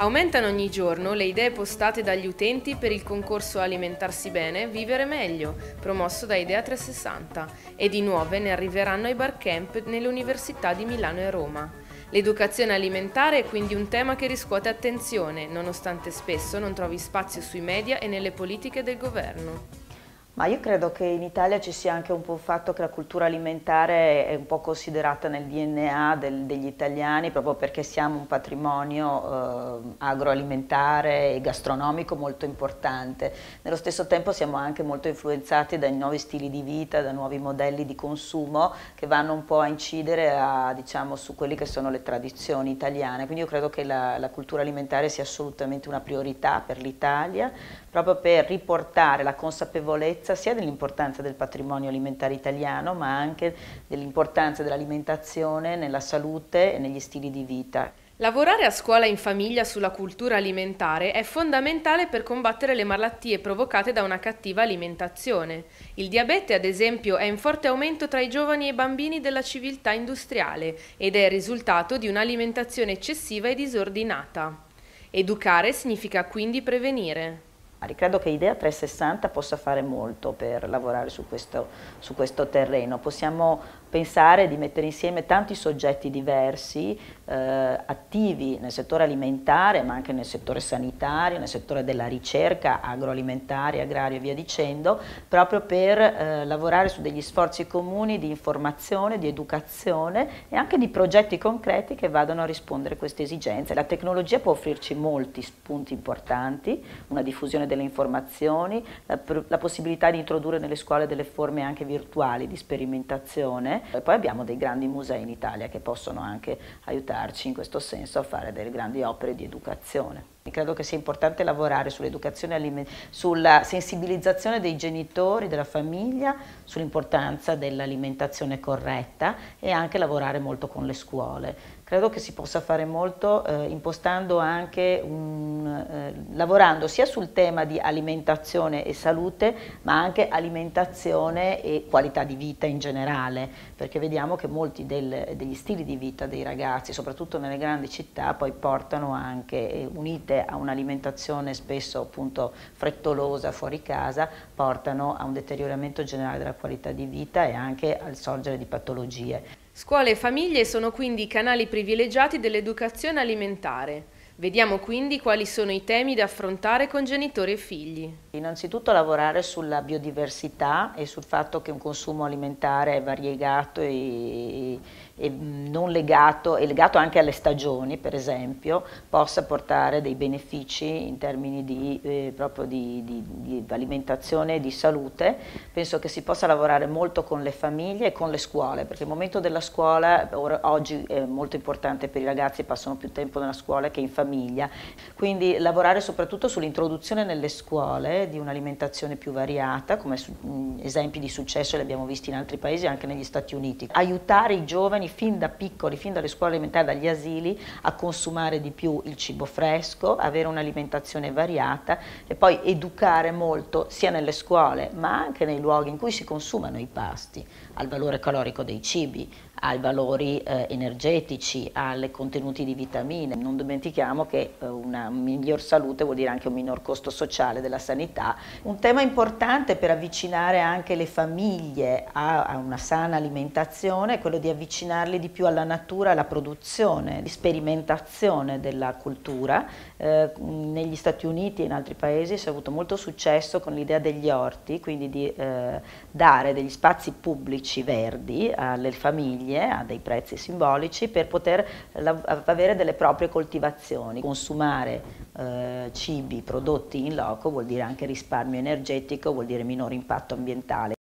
Aumentano ogni giorno le idee postate dagli utenti per il concorso Alimentarsi Bene, Vivere Meglio, promosso da Idea 360, e di nuove ne arriveranno ai bar camp nelle università di Milano e Roma. L'educazione alimentare è quindi un tema che riscuote attenzione, nonostante spesso non trovi spazio sui media e nelle politiche del governo. Ma io credo che in Italia ci sia anche un po' il fatto che la cultura alimentare è un po' considerata nel DNA del, degli italiani proprio perché siamo un patrimonio eh, agroalimentare e gastronomico molto importante. Nello stesso tempo siamo anche molto influenzati dai nuovi stili di vita, da nuovi modelli di consumo che vanno un po' a incidere a, diciamo, su quelle che sono le tradizioni italiane. Quindi io credo che la, la cultura alimentare sia assolutamente una priorità per l'Italia, proprio per riportare la consapevolezza consapevolezza sia dell'importanza del patrimonio alimentare italiano, ma anche dell'importanza dell'alimentazione nella salute e negli stili di vita. Lavorare a scuola e in famiglia sulla cultura alimentare è fondamentale per combattere le malattie provocate da una cattiva alimentazione. Il diabete, ad esempio, è in forte aumento tra i giovani e i bambini della civiltà industriale ed è il risultato di un'alimentazione eccessiva e disordinata. Educare significa quindi prevenire. Credo che Idea 360 possa fare molto per lavorare su questo, su questo terreno. Possiamo pensare di mettere insieme tanti soggetti diversi, eh, attivi nel settore alimentare, ma anche nel settore sanitario, nel settore della ricerca agroalimentare, agrario e via dicendo, proprio per eh, lavorare su degli sforzi comuni di informazione, di educazione e anche di progetti concreti che vadano a rispondere a queste esigenze. La tecnologia può offrirci molti spunti importanti, una diffusione delle informazioni, la, la possibilità di introdurre nelle scuole delle forme anche virtuali di sperimentazione e poi abbiamo dei grandi musei in Italia che possono anche aiutarci in questo senso a fare delle grandi opere di educazione. Credo che sia importante lavorare sull'educazione, sulla sensibilizzazione dei genitori, della famiglia, sull'importanza dell'alimentazione corretta e anche lavorare molto con le scuole. Credo che si possa fare molto eh, impostando anche, un, eh, lavorando sia sul tema di alimentazione e salute, ma anche alimentazione e qualità di vita in generale, perché vediamo che molti del, degli stili di vita dei ragazzi, soprattutto nelle grandi città, poi portano anche, eh, unite a un'alimentazione spesso appunto frettolosa fuori casa portano a un deterioramento generale della qualità di vita e anche al sorgere di patologie. Scuole e famiglie sono quindi i canali privilegiati dell'educazione alimentare. Vediamo quindi quali sono i temi da affrontare con genitori e figli. Innanzitutto lavorare sulla biodiversità e sul fatto che un consumo alimentare è variegato e, e non legato, e legato anche alle stagioni per esempio, possa portare dei benefici in termini di, eh, di, di, di alimentazione e di salute. Penso che si possa lavorare molto con le famiglie e con le scuole, perché il momento della scuola ora, oggi è molto importante per i ragazzi, passano più tempo nella scuola che in famiglia, quindi lavorare soprattutto sull'introduzione nelle scuole di un'alimentazione più variata, come esempi di successo li abbiamo visti in altri paesi, anche negli Stati Uniti. Aiutare i giovani fin da piccoli, fin dalle scuole elementari, dagli asili, a consumare di più il cibo fresco, avere un'alimentazione variata e poi educare molto sia nelle scuole ma anche nei luoghi in cui si consumano i pasti, al valore calorico dei cibi, ai valori eh, energetici, ai contenuti di vitamine. Non dimentichiamo che eh, una miglior salute vuol dire anche un minor costo sociale della sanità. Un tema importante per avvicinare anche le famiglie a, una sana alimentazione è quello di avvicinarli di più alla natura, alla produzione, di della cultura. Eh, negli Stati Uniti e in altri paesi si è avuto molto successo con l'idea degli orti, quindi di eh, dare degli spazi pubblici verdi alle famiglie a dei prezzi simbolici per poter avere delle proprie coltivazioni. Consumare eh, cibi prodotti in loco vuol dire anche risparmio energetico, vuol dire minore impatto ambientale.